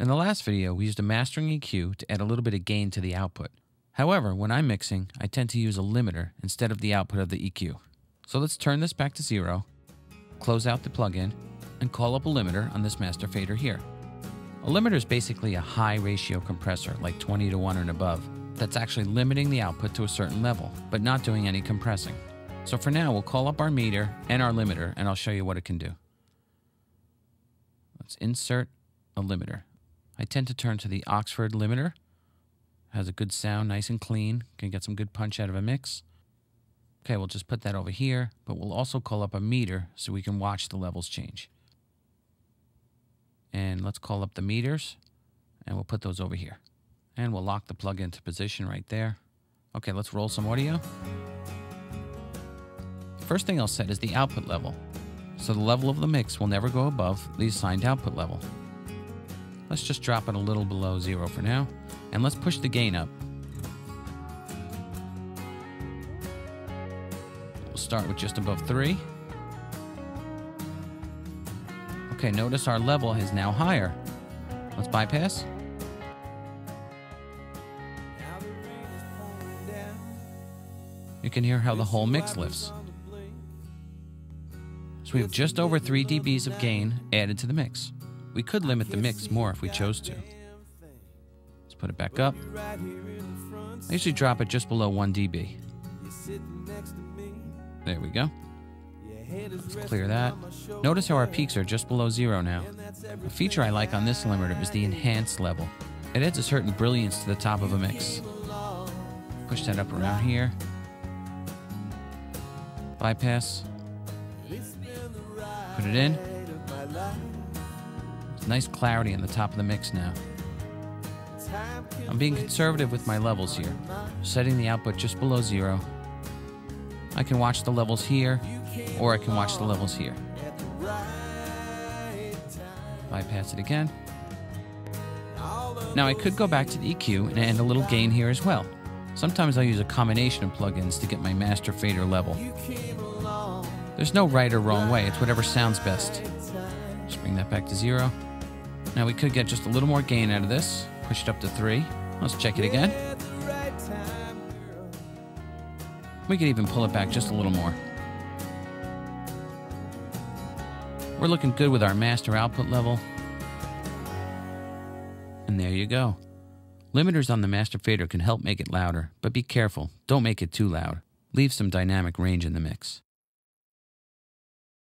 In the last video, we used a mastering EQ to add a little bit of gain to the output. However, when I'm mixing, I tend to use a limiter instead of the output of the EQ. So let's turn this back to zero, close out the plugin, and call up a limiter on this master fader here. A limiter is basically a high ratio compressor, like 20 to 1 and above, that's actually limiting the output to a certain level, but not doing any compressing. So for now, we'll call up our meter and our limiter, and I'll show you what it can do. Let's insert a limiter. I tend to turn to the Oxford limiter. Has a good sound, nice and clean. Can get some good punch out of a mix. Okay, we'll just put that over here, but we'll also call up a meter so we can watch the levels change. And let's call up the meters, and we'll put those over here. And we'll lock the plug into position right there. Okay, let's roll some audio. First thing I'll set is the output level. So the level of the mix will never go above the assigned output level. Let's just drop it a little below zero for now. And let's push the gain up. We'll start with just above three. Okay, notice our level is now higher. Let's bypass. You can hear how the whole mix lifts. So we have just over 3 dBs of gain added to the mix. We could limit the mix more if we chose to. Let's put it back up. I usually drop it just below 1 dB. There we go. Let's clear that. Notice how our peaks are just below zero now. A feature I like on this limiter is the enhanced level. It adds a certain brilliance to the top of a mix. Push that up around here bypass, put it in. Nice clarity on the top of the mix now. I'm being conservative with my levels here, setting the output just below zero. I can watch the levels here, or I can watch the levels here. Bypass it again. Now I could go back to the EQ and add a little gain here as well. Sometimes I use a combination of plugins to get my master fader level. There's no right or wrong way, it's whatever sounds best. Just bring that back to zero. Now we could get just a little more gain out of this. Push it up to three. Let's check it again. We could even pull it back just a little more. We're looking good with our master output level. And there you go. Limiters on the master fader can help make it louder, but be careful, don't make it too loud. Leave some dynamic range in the mix.